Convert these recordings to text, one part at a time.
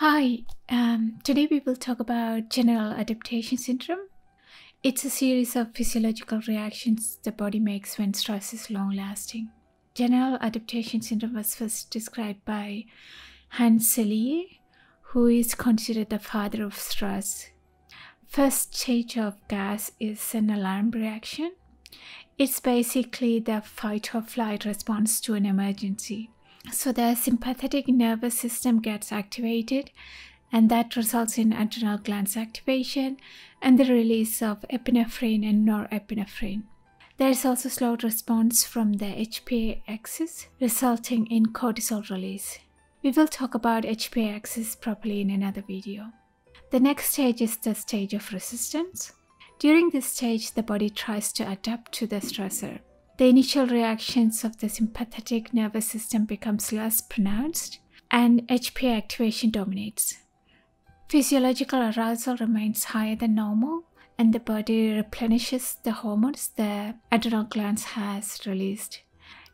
Hi, um, today we will talk about general adaptation syndrome. It's a series of physiological reactions the body makes when stress is long lasting. General adaptation syndrome was first described by Hans Selye, who is considered the father of stress. First stage of gas is an alarm reaction. It's basically the fight or flight response to an emergency. So the sympathetic nervous system gets activated, and that results in adrenal glands activation and the release of epinephrine and norepinephrine. There is also slow response from the HPA axis, resulting in cortisol release. We will talk about HPA axis properly in another video. The next stage is the stage of resistance. During this stage, the body tries to adapt to the stressor. The initial reactions of the sympathetic nervous system becomes less pronounced and HPA activation dominates. Physiological arousal remains higher than normal and the body replenishes the hormones the adrenal glands has released.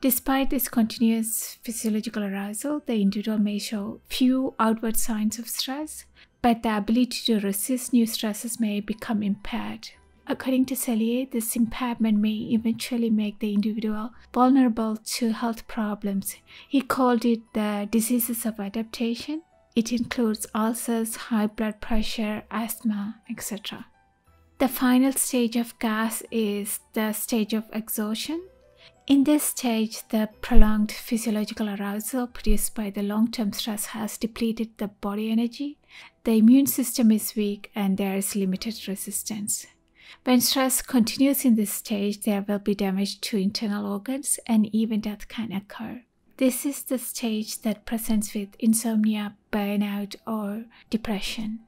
Despite this continuous physiological arousal, the individual may show few outward signs of stress, but the ability to resist new stresses may become impaired. According to Selye, this impairment may eventually make the individual vulnerable to health problems. He called it the diseases of adaptation. It includes ulcers, high blood pressure, asthma, etc. The final stage of gas is the stage of exhaustion. In this stage, the prolonged physiological arousal produced by the long term stress has depleted the body energy. The immune system is weak and there is limited resistance. When stress continues in this stage, there will be damage to internal organs and even death can occur. This is the stage that presents with insomnia, burnout, or depression.